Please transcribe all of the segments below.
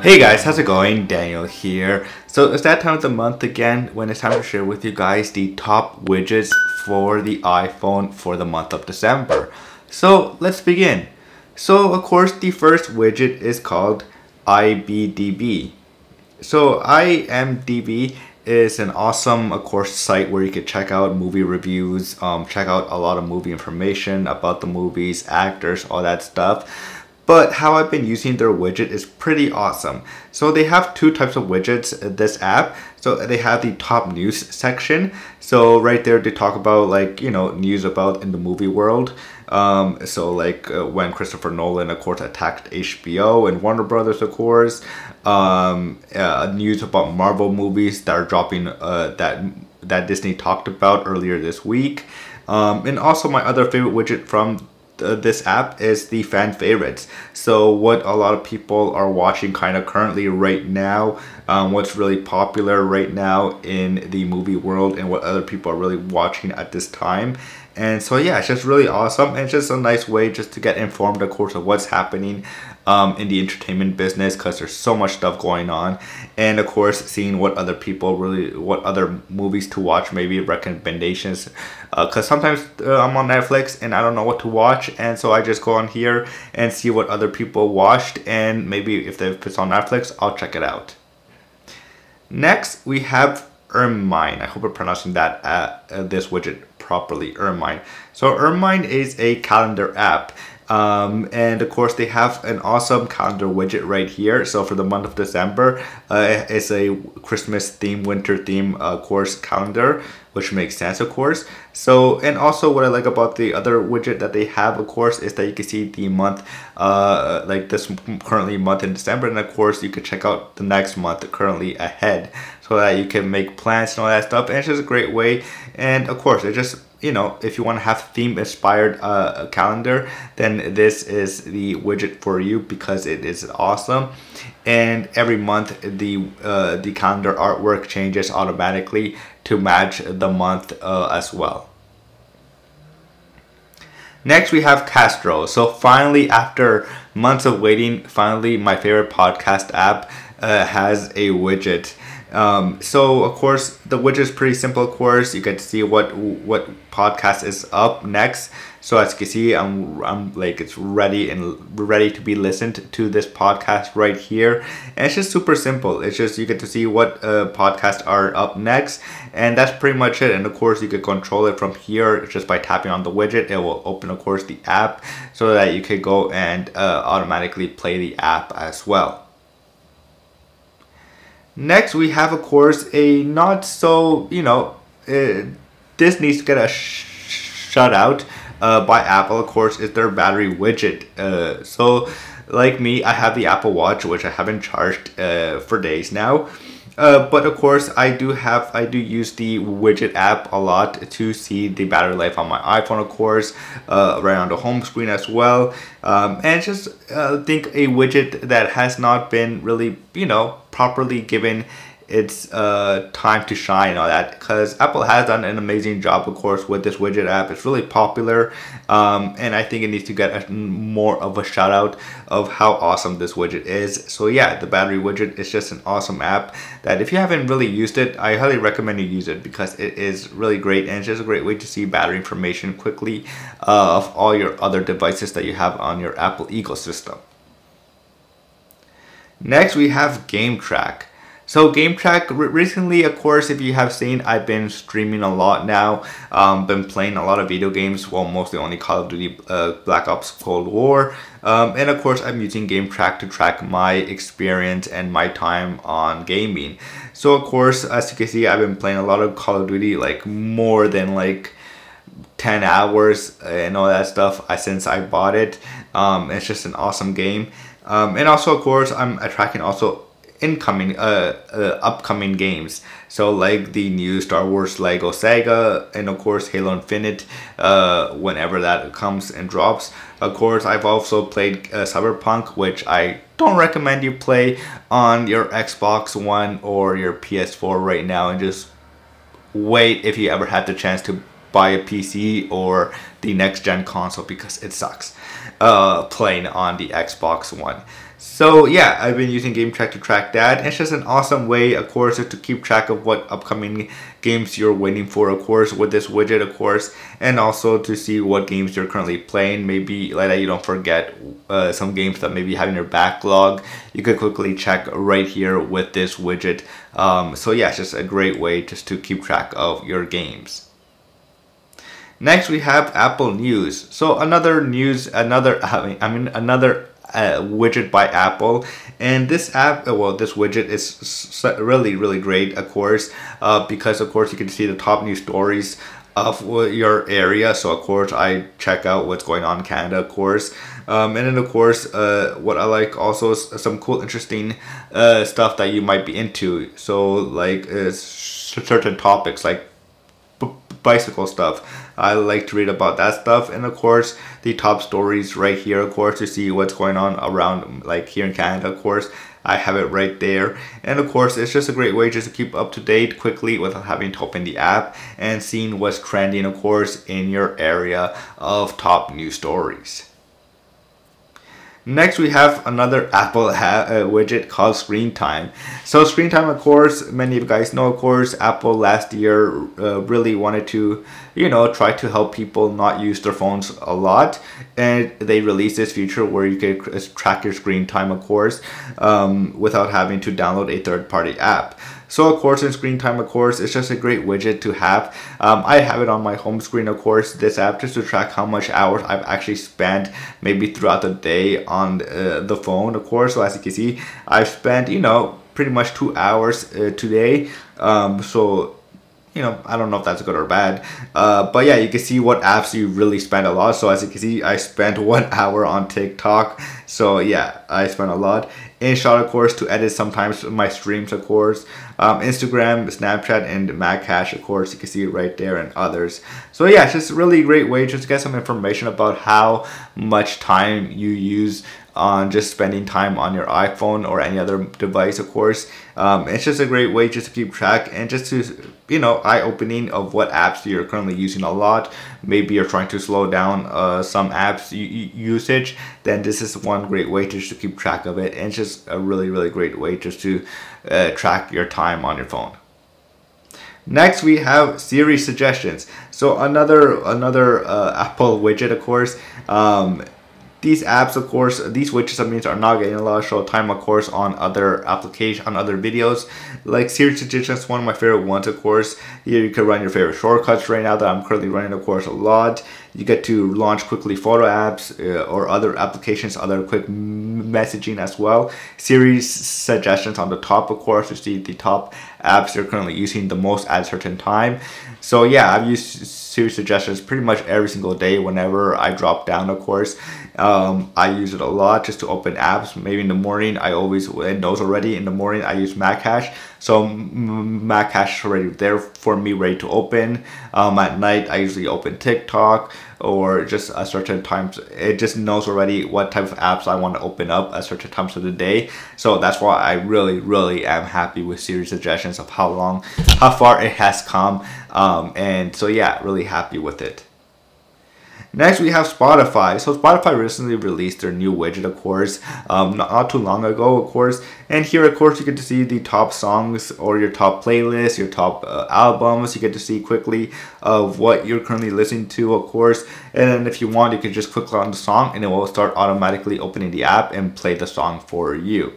Hey guys, how's it going? Daniel here. So it's that time of the month again when it's time to share with you guys the top widgets for the iPhone for the month of December. So let's begin. So of course the first widget is called IMDb. So IMDb is an awesome, of course, site where you could check out movie reviews, um, check out a lot of movie information about the movies, actors, all that stuff but how I've been using their widget is pretty awesome. So they have two types of widgets in this app. So they have the top news section. So right there they talk about like, you know, news about in the movie world. Um, so like uh, when Christopher Nolan, of course, attacked HBO and Warner Brothers, of course. Um, uh, news about Marvel movies that are dropping uh, that that Disney talked about earlier this week. Um, and also my other favorite widget from uh, this app is the fan favorites. So what a lot of people are watching kind of currently right now, um, what's really popular right now in the movie world and what other people are really watching at this time. And so yeah, it's just really awesome. It's just a nice way just to get informed, of course, of what's happening um, in the entertainment business because there's so much stuff going on. And of course, seeing what other people really, what other movies to watch, maybe recommendations. Because uh, sometimes uh, I'm on Netflix and I don't know what to watch. And so I just go on here and see what other people watched. And maybe if it's on Netflix, I'll check it out. Next, we have Ermine. I hope I'm pronouncing that uh, this widget properly, Ermine. So Ermine is a calendar app. Um, and of course they have an awesome calendar widget right here. So for the month of December, uh, it's a Christmas theme, winter theme uh, course calendar, which makes sense of course. So, and also what I like about the other widget that they have of course is that you can see the month, uh, like this currently month in December. And of course you can check out the next month currently ahead so that you can make plans and all that stuff. And it's just a great way. And of course it just you know, if you want to have theme inspired uh, calendar, then this is the widget for you because it is awesome. And every month the uh, the calendar artwork changes automatically to match the month uh, as well. Next we have Castro. So finally after months of waiting, finally my favorite podcast app uh, has a widget um, so of course the widget is pretty simple. Of course, you get to see what what podcast is up next. So as you can see, I'm I'm like it's ready and ready to be listened to this podcast right here. And it's just super simple. It's just you get to see what uh, podcasts are up next, and that's pretty much it. And of course, you can control it from here just by tapping on the widget. It will open, of course, the app so that you could go and uh, automatically play the app as well. Next, we have, of course, a not so, you know, uh, this needs to get a sh shut out uh, by Apple, of course, is their battery widget. Uh, so, like me, I have the Apple Watch, which I haven't charged uh, for days now. Uh, but of course, I do have, I do use the widget app a lot to see the battery life on my iPhone, of course, uh, right on the home screen as well. Um, and just uh, think a widget that has not been really, you know, properly given its uh, time to shine and all that because Apple has done an amazing job of course with this widget app. It's really popular um, and I think it needs to get a, more of a shout out of how awesome this widget is. So yeah the battery widget is just an awesome app that if you haven't really used it I highly recommend you use it because it is really great and it's just a great way to see battery information quickly uh, of all your other devices that you have on your Apple ecosystem. Next we have Game Track. So Game Track, recently, of course, if you have seen, I've been streaming a lot now. Um, been playing a lot of video games, well, mostly only Call of Duty uh, Black Ops Cold War. Um, and of course, I'm using Game Track to track my experience and my time on gaming. So of course, as you can see, I've been playing a lot of Call of Duty, like more than like 10 hours and all that stuff uh, since I bought it. Um, it's just an awesome game. Um, and also, of course, I'm tracking also incoming uh, uh, upcoming games. So like the new star wars lego saga and of course halo infinite uh, whenever that comes and drops. Of course i've also played uh, cyberpunk which i don't recommend you play on your xbox one or your ps4 right now and just wait if you ever had the chance to buy a pc or the next gen console because it sucks uh, playing on the xbox one So yeah, I've been using GameTrack to track that. It's just an awesome way, of course, to keep track of what upcoming games you're waiting for, of course, with this widget, of course, and also to see what games you're currently playing. Maybe like that you don't forget uh, some games that maybe you have in your backlog. You could quickly check right here with this widget. Um, so yeah, it's just a great way just to keep track of your games. Next, we have Apple News. So another news, another I mean another uh, widget by Apple. And this app, uh, well, this widget is really, really great, of course, uh, because of course you can see the top news stories of your area. So of course I check out what's going on in Canada, of course. Um, and then of course, uh, what I like also is some cool, interesting uh, stuff that you might be into. So like uh, certain topics like bicycle stuff. I like to read about that stuff and of course the top stories right here of course to see what's going on around like here in Canada of course I have it right there and of course it's just a great way just to keep up to date quickly without having to open the app and seeing what's trending of course in your area of top news stories. Next, we have another Apple uh, widget called Screen Time. So Screen Time, of course, many of you guys know, of course, Apple last year uh, really wanted to, you know, try to help people not use their phones a lot. And they released this feature where you can track your screen time, of course, um, without having to download a third-party app. So of course in screen time of course it's just a great widget to have. Um, I have it on my home screen of course this app just to track how much hours I've actually spent maybe throughout the day on uh, the phone of course. So as you can see I've spent you know pretty much two hours uh, today. Um, so you know, I don't know if that's good or bad. Uh, but yeah, you can see what apps you really spend a lot. So as you can see, I spent one hour on TikTok. So yeah, I spent a lot. InShot, of course, to edit sometimes my streams, of course. Um, Instagram, Snapchat, and Maccash, of course, you can see it right there, and others. So yeah, it's just a really great way just to get some information about how much time you use on just spending time on your iPhone or any other device, of course. Um, it's just a great way just to keep track and just to, you know, eye-opening of what apps you're currently using a lot. Maybe you're trying to slow down uh, some apps usage, then this is one great way just to keep track of it. And it's just a really, really great way just to uh, track your time on your phone. Next, we have Siri suggestions. So another another uh, Apple widget, of course. Um, these apps, of course, these widgets means are not getting a lot of show time, of course, on other application, on other videos. Like Siri suggestions, one of my favorite ones, of course. Here you can run your favorite shortcuts right now that I'm currently running, of course, a lot. You get to launch quickly photo apps uh, or other applications, other quick messaging as well. Siri suggestions on the top, of course, to see the top apps you're currently using the most at a certain time. So yeah, I've used Siri suggestions pretty much every single day whenever I drop down, of course. Um, I use it a lot just to open apps. Maybe in the morning, I always, it knows already, in the morning I use Maccash. So Maccash is already there for me, ready to open. Um, at night, I usually open TikTok or just at certain times. It just knows already what type of apps I want to open up at certain times of the day. So that's why I really, really am happy with Siri suggestions of how long, how far it has come. Um, and so yeah, really happy with it. Next, we have Spotify. So Spotify recently released their new widget, of course, um, not, too long ago, of course. And here, of course, you get to see the top songs or your top playlists, your top uh, albums. You get to see quickly of what you're currently listening to, of course. And then if you want, you can just click on the song and it will start automatically opening the app and play the song for you.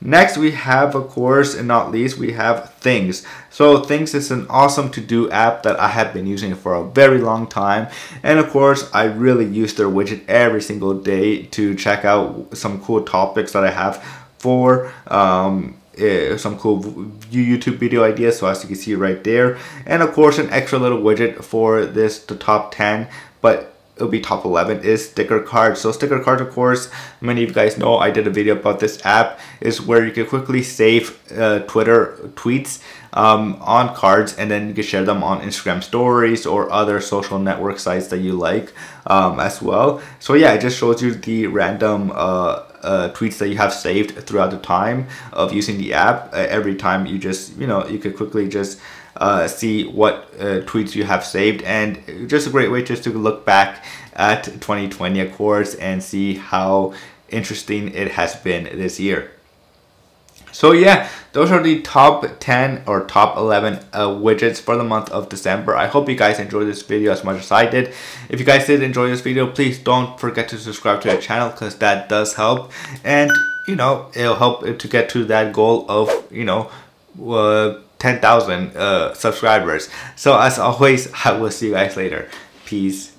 Next, we have, of course, and not least, we have Things. So Things is an awesome to-do app that I have been using for a very long time. And of course, I really use their widget every single day to check out some cool topics that I have for um, uh, some cool YouTube video ideas so as you can see right there and of course an extra little widget for this the top 10 but it'll be top 11 is sticker cards. So sticker cards of course many of you guys know i did a video about this app is where you can quickly save uh, twitter tweets um, on cards and then you can share them on instagram stories or other social network sites that you like um, as well. So yeah it just shows you the random uh, uh, tweets that you have saved throughout the time of using the app uh, every time you just you know you could quickly just uh, see what uh, tweets you have saved and just a great way just to look back at 2020 of course and see how interesting it has been this year. So yeah, those are the top 10 or top 11 uh, widgets for the month of December. I hope you guys enjoyed this video as much as I did. If you guys did enjoy this video, please don't forget to subscribe to the channel because that does help. And, you know, it'll help to get to that goal of, you know, uh, 10,000 uh, subscribers. So as always, I will see you guys later. Peace.